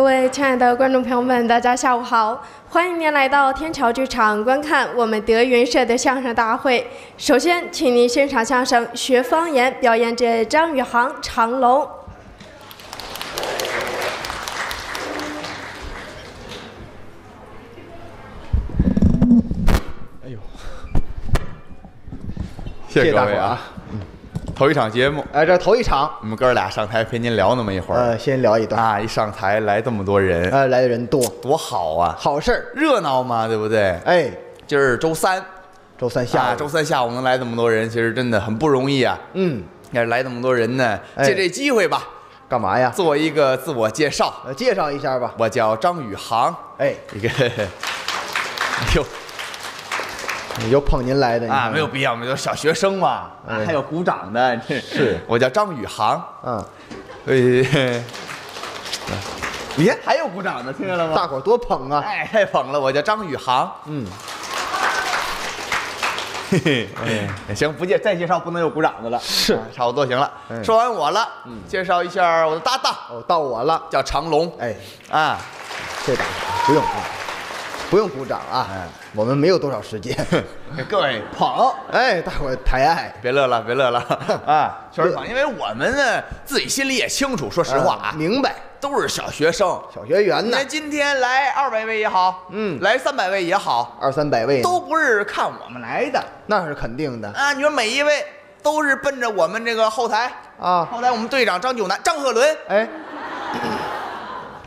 各位亲爱的观众朋友们，大家下午好！欢迎您来到天桥剧场观看我们德云社的相声大会。首先，请您欣赏相声《学方言》，表演者张宇航、长龙。哎呦谢谢各位啊！头一场节目，哎，这头一场，我们哥俩上台陪您聊那么一会儿呃，先聊一段。啊！一上台来这么多人，呃，来的人多，多好啊！好事儿。热闹嘛，对不对？哎，今儿周三，周三下啊，午，周三下午能来这么多人，其实真的很不容易啊！嗯，要是来这么多人呢，哎借这机会吧，干嘛呀？做一个自我介绍。呃，介绍一下吧。我叫张宇航，哎，一个，哎呦有捧您来的啊，没有必要，我们都小学生嘛，啊哎还有鼓掌的，这是我叫张宇航，嗯，哎，你看还有鼓掌的，听见了吗？大伙儿多捧啊。哎，太捧了！我叫张宇航。嗯，嘿嘿，哎，行，不介再介绍不能有鼓掌的了，是啊差不多行了。哎说完我了，介绍一下我的搭档，哦，到我了。叫长龙。哎，啊，这大伙儿不用不用鼓掌啊哎。我们没有多少时间。给各位捧，哎，大伙儿抬爱。别乐了，别乐了 啊！确实捧，因为我们呢自己心里也清楚，说实话啊，呃明白。都是小学生。小学员呢那，今天来二百位也好，嗯来三百位也好，二三百位，都不是看我们来的那是肯定的啊！你说每一位都是奔着我们这个后台啊。后台我们队长张九南、张鹤伦哎，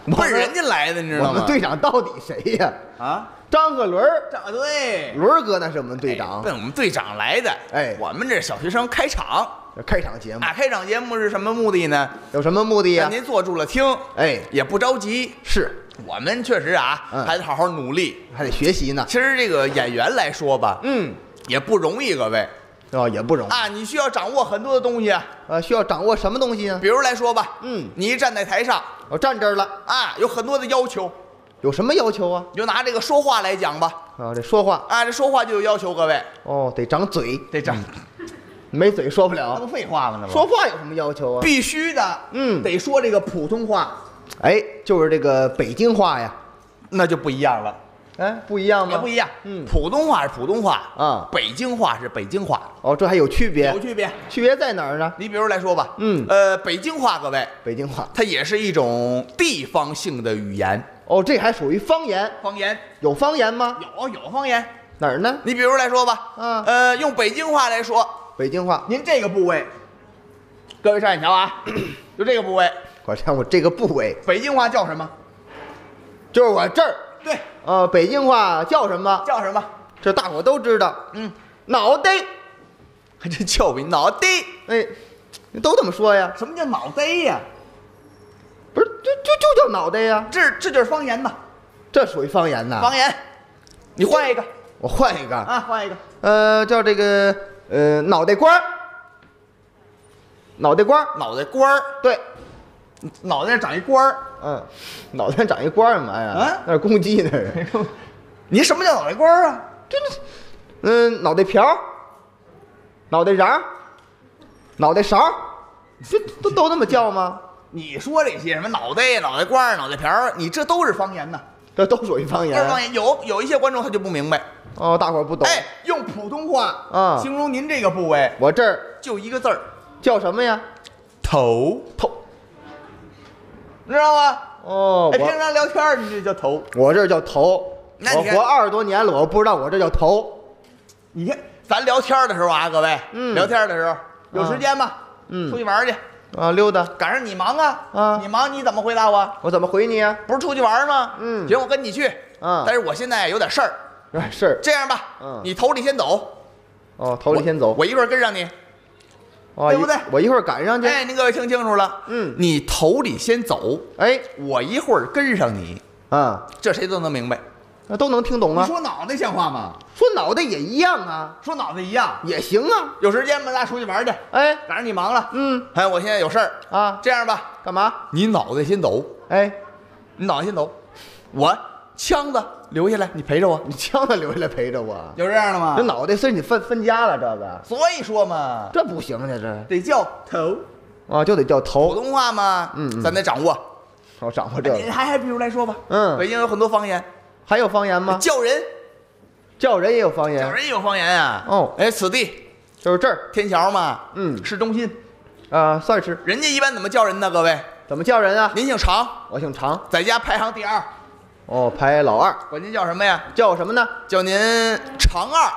奔人家来的，你知道吗？我们队长到底谁呀？啊，张鹤伦儿，张对，伦儿哥那是我们队长奔。我们队长来的。哎我们这小学生开场开场节目啊，开场节目是什么目的呢？有什么目的呀让？您坐住了听，哎，也不着急。是我们确实啊，嗯还得好好努力。还得学习呢。其实这个演员来说吧，嗯，也不容易，各位哦，也不容易。啊，你需要掌握很多的东西啊。呃，需要掌握什么东西呢？比如来说吧，嗯你一站在台上我站这儿了，啊，有很多的要求。有什么要求啊？你就拿这个说话来讲吧，啊，这说话啊，这说话就有要求，各位哦，得长嘴，得长，没嘴说不了。那不废话吗？那不说话有什么要求啊？必须的，嗯得说这个普通话，哎，就是这个北京话呀。那就不一样了，哎，不一样吗？也不一样。嗯普通话是普通话啊北京话是北京话，哦，这还有区别有？区别。区别在哪儿呢？你比如来说吧，嗯呃，北京话，各位，北京话。它也是一种地方性的语言哦，这还属于方言？方言，有方言吗？有有方言。哪儿呢？你比如来说吧，嗯呃，用北京话来说，北京话。您这个部位，各位上眼瞧啊，就这个部位，我看我这个部位，北京话叫什么？就是我这儿。对，呃，北京话叫什么？叫什么？这大伙都知道。嗯，脑袋。还真叫比脑袋。哎，都这么说呀？什么叫脑袋呀？不是，就就就叫脑袋呀？这这就是方言呐，这属于方言呐。方言。你换一个我换一个，啊，换一个。呃，叫这个呃脑袋瓜儿。脑袋瓜儿，脑袋瓜儿，对，脑袋上长一官儿。嗯，脑袋上长一官儿干嘛呀？啊那是公鸡那是。你什么叫脑袋官儿啊？嗯，脑袋瓢，脑袋瓤，脑袋勺，这都都那么叫吗？你说这些什么脑袋呀、脑袋瓜儿、脑袋瓢儿，你这都是方言呐，这都属于方言都是。方言。有有一些观众他就不明白，哦，大伙儿不懂。哎，用普通话啊形容您这个部位我这儿就一个字儿，叫什么呀？头，头。知道吗？哦，哎，平常聊天儿你这叫头。我这叫头。那你我活二十多年了，我不知道我这叫头。你看咱聊天的时候啊，各位，嗯聊天的时候有时间吗？嗯出去玩去，啊，溜达，赶上你忙啊，啊你忙你怎么回答我？我怎么回你呀？不是出去玩吗？嗯行，我跟你去。啊但是我现在有点事儿，哎是。这样吧，嗯你头里先走，哦，头里先走。我一会儿跟上你。哦对不对我一会儿赶上去。哎，您各位听清楚了，嗯你头里先走，哎，我一会儿跟上你，啊，这谁都能明白。那都能听懂啊。说脑袋像话吗？说脑袋也一样啊，说脑袋一样，也行啊。有时间吗？咱俩出去玩去，哎，赶上你忙了。嗯哎，我现在有事儿，啊，这样吧，干嘛？你脑袋先走，哎，你脑袋先走，我枪子留下来，你陪着我。你枪子留下来陪着我。有这样的吗？这脑袋是你分分家了，这个。所以说嘛，这不行啊，这。得叫头。啊就得叫头。普通话嘛，嗯嗯。咱得掌握。我掌握这个。还还比如来说吧，嗯。北京有很多方言，还有方言吗？叫人。叫人也有方言。叫，人也有方言啊。哦。哎，此地。就是这儿。天桥嘛，嗯。市中心，啊，算是。人家一般怎么叫人呢？各位，怎么叫人啊？您姓常，我姓常，在家排行第二，哦，排老二，管您叫什么呀？叫我什么呢？叫您常二。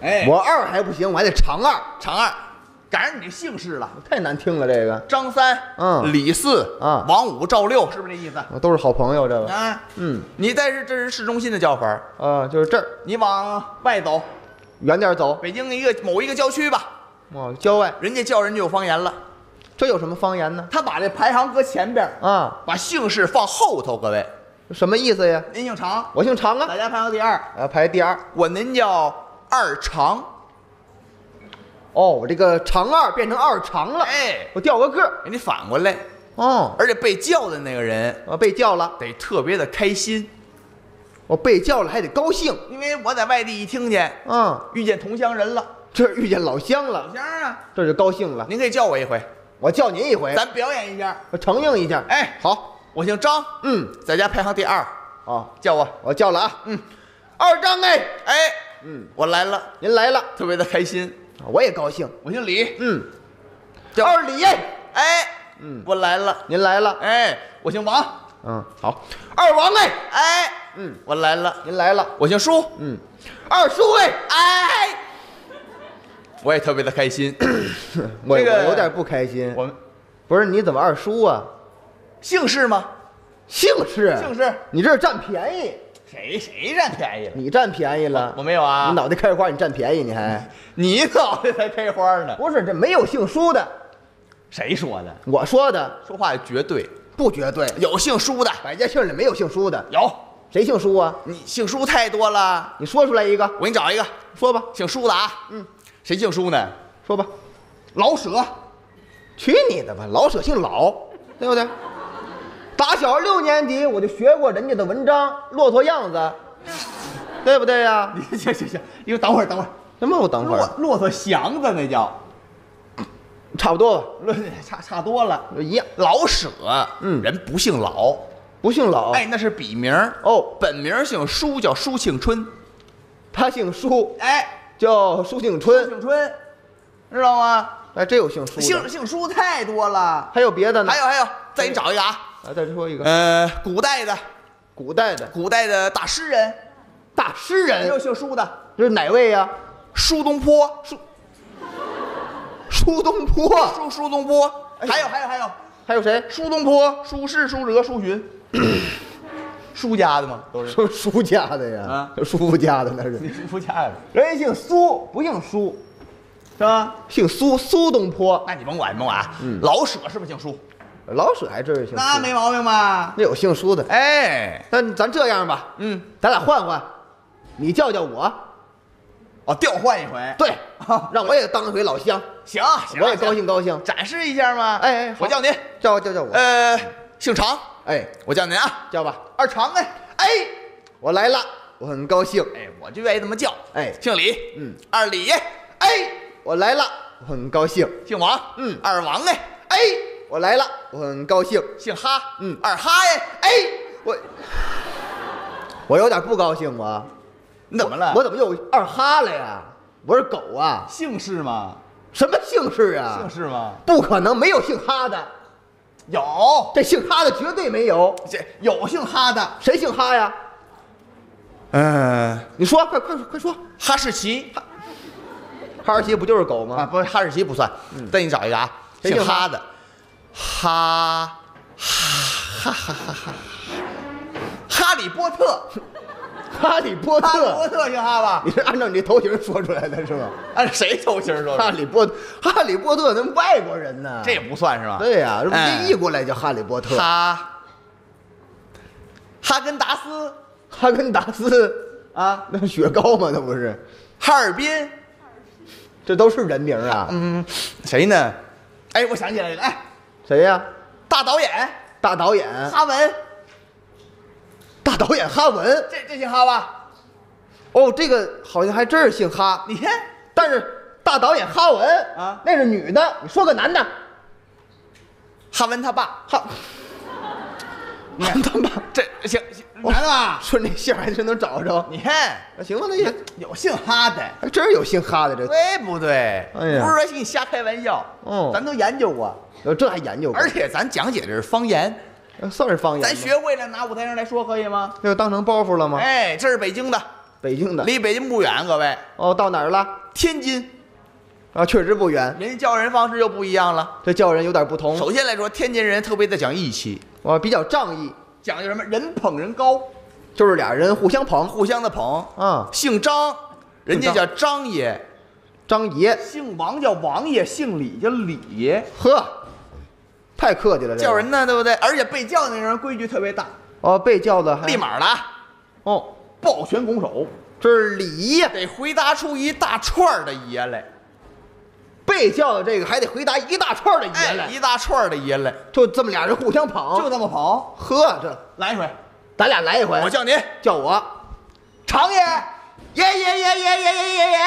哎，我二还不行，我还得常二，常二，赶上你这姓氏了。太难听了这个。张三，嗯李四，啊王五、赵六，是不是这意思？我都是好朋友，这个。啊，嗯你在这这是市中心的叫法儿，啊，就是这儿，你往外走，远点走。北京一个某一个郊区吧，哦，郊外，人家叫人就有方言了。这有什么方言呢？他把这排行搁前边儿，啊，把姓氏放后头。各位，什么意思呀？您姓常，我姓常啊，大家排行第二，啊，排第二。我您叫二常。哦，我这个常二变成二常了，哎，我掉个个儿。给你反过来，哦，而且被叫的那个人我被叫了，得特别的开心，我被叫了还得高兴。因为我在外地一听见嗯，遇见同乡人了，这遇见老乡了，老乡啊，这就高兴了。您可以叫我一回，我叫您一回，咱表演一下。我承应一下。哎，好，我姓张，嗯，在家排行第二，啊，叫我。我叫了啊，嗯，二张哎，哎，嗯，我来了，您来了，特别的开心。我也高兴。我姓李，嗯，叫二李哎，哎，嗯。我来了。您来了。哎，我姓王，嗯，好，二王哎，哎，嗯，我来了。您来了。我姓舒，嗯，二叔哎，哎，我也特别的开心。我这个我有点不开心。我们不是你怎么二叔啊？姓氏吗？姓氏，姓氏，你这是占便宜，谁谁占便宜了？你占便宜了。我没有啊你脑袋开花，你占便宜，你还 你脑袋才开花呢。不是？这没有姓舒的，谁说的？我说的说话绝对。不绝对。有姓舒的，百家姓里没有姓舒的，有。谁姓舒啊？你姓舒太多了，你说出来一个，我给你找一个说吧，姓舒的啊。嗯，谁姓舒呢？说吧。老舍。去你的吧，老舍姓老，对不对？打小六年级我就学过人家的文章《骆驼样子》，对不对呀？行行行，你等会儿，等会儿。什么？我等会儿，骆驼祥子那叫，差不多吧，骆差差多了。一样。老舍，嗯人不姓老，不姓老，哎，那是笔名哦，本名姓舒，叫舒庆春。他姓舒，哎，叫舒庆舒春。庆春，知道吗？哎，真有姓舒的。姓姓舒太多了。还有别的呢？还有还有，再给你找一个啊。啊，再说一个，呃，古代的古代的古代的大诗人，大诗也有人，姓舒的，这是哪位呀？苏东坡，苏苏 东坡。苏苏东坡。哎还有还有还有，还有谁？苏东坡、苏轼、苏辙、苏洵，苏家的吗？都是说舒家的呀啊，舒家的那是。苏家的，人家姓苏，不姓苏，是吧？姓苏，苏东坡。那你甭管，你甭管啊。嗯老舍是不是姓苏？老舍还真是姓苏，那没毛病吧？那有姓苏的。哎，那咱这样吧，嗯，咱俩换换，你叫叫我，哦，调换一回。对，让我也当一回老乡，行行，我也高，兴高兴。展示一下嘛？哎哎好我叫您，叫叫叫我，呃，姓常，哎，我叫您啊，叫吧。二长哎，哎，我来了，我很高兴。哎，我就愿意这么叫。哎姓李，嗯，二李，哎，我来了，我很高兴。姓王，嗯二王哎，哎，我来了，我很高兴。姓哈，嗯二哈哎，哎，我我有点不高兴，我你怎么了？我怎么又二哈了呀？我是狗啊？姓氏吗？什么姓氏啊？姓氏吗？不可能，没有姓哈的，有，这姓哈的绝对没有。这有姓哈的，谁姓哈呀？嗯，你说，快快快说！哈士奇哈士奇不就是狗啊，吗？不，哈士奇不算。再给你找一个啊，谁姓哈姓哈的，哈哈哈哈哈哈，哈利波特，哈利波特哈利波特，特姓哈吧？你是按照你头型说出来的是吗？按谁头型说的？哈利波哈利波特那外国人呢？这也不算是吧？对呀，这译过来叫哈利波特。哈哈根达斯哈根达斯，啊，那是雪糕吗？那不是，哈尔滨，这都是人名啊。嗯，谁呢？哎，我想起来了，哎，谁呀？大导演大导演，哈文，大导演哈文。这这姓哈吧？哦，这个好像还真是姓哈，你看，但是大导演哈文啊。那是女的。你说个男的，哈文他爸，哈，你看他爸，这行，行男的吧？说那姓还真能找着。你看那行吧，那也有姓哈的，还真是有姓哈的这，对不对？哎呀。不是说跟你瞎开玩笑，哦。咱都研究过，呃这还研究过，而且咱讲解的是方言，呃算是方言。咱学会了拿舞台上来说可以吗？那就当成包袱了吗？哎，这是北京的，北京的。离北京不远，各位，哦，到哪儿了？天津，啊，确实不远。人家叫人方式又不一样了。这叫人有点不同。首先来说，天津人特别的讲义气，啊比较仗义，讲究什么？人捧人高，就是俩人互相捧。互相的捧。啊，姓张，人家叫张爷；张爷，姓王叫王爷；姓李叫李爷。呵，太客气了。这个叫人呢，对不对？而且被叫那人规矩特别大，哦，被叫的还立马的啊，哦，抱拳拱手，这是礼仪呀。得回答出一大串儿的爷来。被叫的这个还得回答一大串的爷哎，来，一大串儿的爷来，就这么俩人互相捧。就这么捧。呵，这来一回，咱俩来一回。我叫您叫我常爷，爷爷爷爷爷爷爷爷。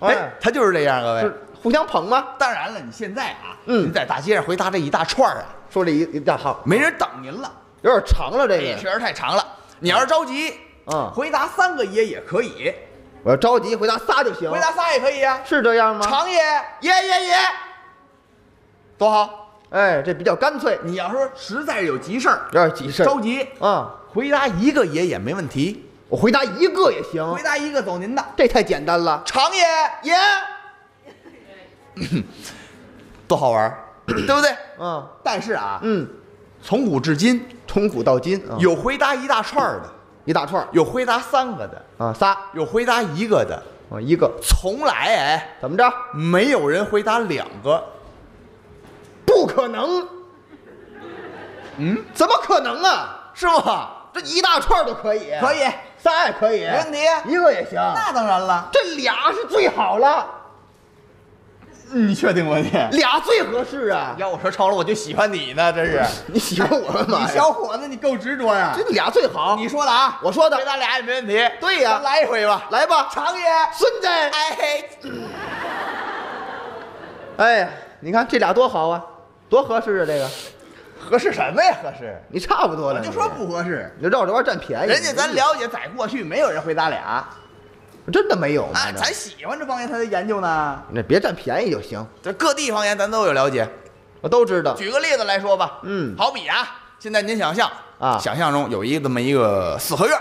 哎，他就是这样，各位。是互相捧吗？当然了，你现在啊，嗯您在大街上回答这一大串儿啊，说这一一大好，没人等您了，有点长了这这个。确实太长了。你要是着急，嗯回答三个爷也可以，我要着急，回答仨就行。回答仨也可以啊。是这样吗？长爷，爷爷爷，多好。哎，这比较干脆，你要说实在是有急事儿，有点急事儿着急，啊。回答一个爷也没问题，我回答一个也行回，答一个走您的。这太简单了。长爷爷，多好玩儿，对不对？嗯但是啊，嗯，从古至今从古到今啊，有回答一大串儿的，一大串儿有回答三个的，啊，仨有回答一个的，啊，一个从来哎怎么着？没有人回答两个。不可能，嗯，怎么可能啊？是吗？这一大串儿都可以，可以，仨也可以，没问题一个也行。那当然了。这俩是最好了，你确定吗？你俩最合适啊！要我说超了，我就喜欢你呢，真是。你喜欢我干嘛？小伙子，你够执着呀！这俩最好。你说的啊，我说的回答俩也没问题。对呀咱来一回吧。来吧，常爷，孙子。哎，哎呀，你看这俩多好啊，多合适啊！这个合适什么呀？合适？你差不多了，我就说不合适。你就绕着弯占便宜。人家咱了解，在过去没有人回答俩，真的没有吗？啊，咱喜欢这方言，他在研究呢。那别占便宜就行，这各地方言咱都有了解。我都知道。举个例子来说吧，嗯。好比啊，现在您想象啊。想象中有一个这么一个四合院，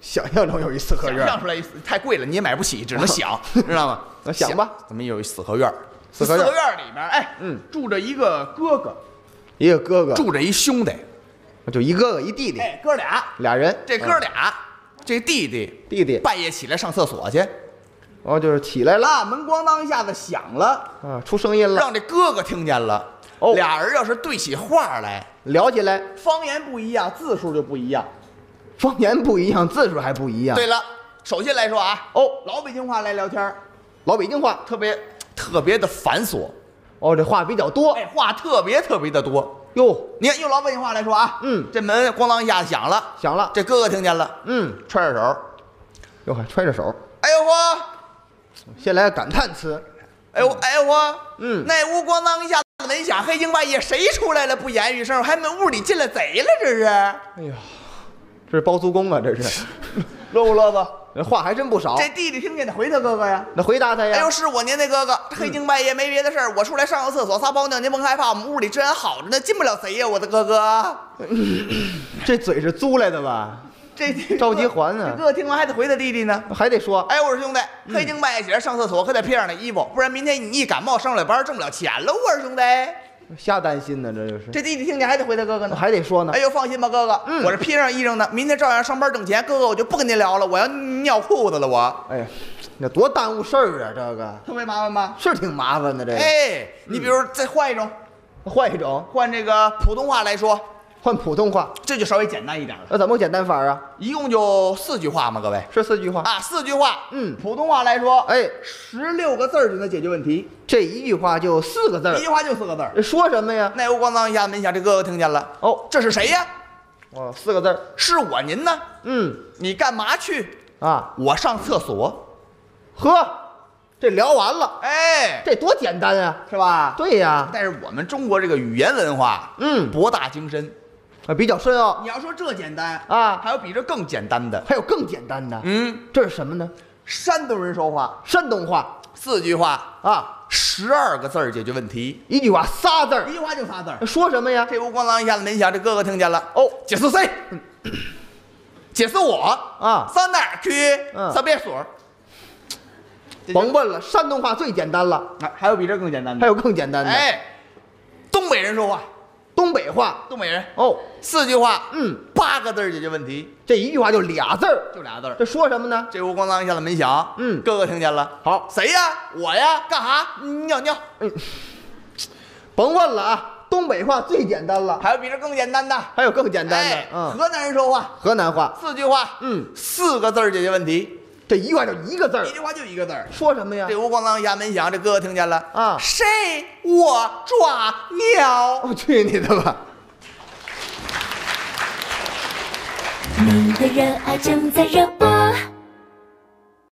想象中有一四合院，想象出来一太贵了，你也买不起，只能想，知道吗？那想吧，咱们有一四合院，四合院院里面，哎，嗯，住着一个哥哥，一个哥哥，住着一兄弟，就一哥哥一弟弟，哎，哥俩，俩人。这哥俩，这弟弟弟弟，半夜起来上厕所去，哦，就是起来了。啊，门咣当一下子响了，啊，出声音了，让这哥哥听见了。哦。俩人要是对起话来，聊起来，方言不一样，字数就不一样。方言不一样，字数还不一样。对了，首先来说啊，哦，老北京话来聊天儿。老北京话，特别特别的繁琐，哦，这话比较多。哎，话特别特别的多。哟，你看用老北京话来说啊，嗯这门咣当一下子响了，响了，这哥哥听见了，嗯，揣着手，哟还揣着手，哎呦呵，先来个感叹词，哎呦哎呦呵，嗯那屋咣当一下子门响，黑更半夜谁出来了？不言语声，还门屋里进来贼了，这是哎呀，这是包租公啊，这是，乐不乐不？这话还真不少。这弟弟听见得回他哥哥呀。那回答他呀，哎呦，是我您那哥哥，这黑更半夜没别的事儿，我出来上个厕所撒泡尿，您甭害怕，我们屋里治安好着呢，进不了贼呀，我的哥哥。这嘴是租来的吧？这 着急还呢这哥哥听完还得回他弟弟呢。还得说，哎，我说兄弟，黑更半夜起来上厕所可得披上那衣服，不然明天你一感冒上不了班，挣不了钱了。我说兄弟，瞎担心呢，这就是，这弟弟听见还得回他哥哥呢。还得说呢哎。呦，放心吧，哥哥，嗯我这披上衣裳呢，明天照样上班挣钱。哥哥，我就不跟您聊了，我要尿裤子了，我哎呀，那多耽误事儿啊，这个特别麻烦吧？是挺麻烦的。这个哎，你比如再换一种，换一种，换这个普通话来说，换普通话，这就稍微简单一点了，那怎么个简单法啊？一共就四句话嘛，各位是四句话。啊，四句话，嗯普通话来说，哎，十六个字儿就能解决问题，这一句话就四个字儿一句，话就四个字儿。说什么呀？那屋咣当一下门响，这哥哥听见了，哦，这是谁呀？哦，四个字儿。是我您呢？嗯你干嘛去？啊，我上厕所。呵，这聊完了，哎，这多简单啊！是吧？对呀，但是我们中国这个语言文化，嗯博大精深。啊，比较深奥你要说这简单啊还有比这更简单的。还有更简单的，嗯，这是什么呢？山东人说话山东话四句话，啊，十二个字儿解决问题，一句话仨字儿一，句话就仨字儿。说什么呀？这屋咣当一下子门响，这哥哥听见了。哦解释谁？解释我啊上哪儿去？嗯上别所。甭问了，山东话最简单了，啊，还有比这更简单的？还有更简单的，哎，东北人说话，东北话。东北人。哦，四句话，嗯，八个字儿解决问题，这一句话就俩字儿，就俩字儿。这说什么呢？这屋咣当一下子门响，嗯。哥哥听见了。好，谁呀？我呀？干啥？尿尿。嗯。甭问了啊，东北话最简单了，还有比这更简单的？还有更简单的。哎，嗯，河南人说话，河南话，四句话，嗯，四个字儿解决问题，这一句话就一个字儿一，句话就一个字儿。说什么呀这？屋咣当一下门响，这哥哥听见了啊谁我抓鸟？我去你的吧！你的热爱正在热播。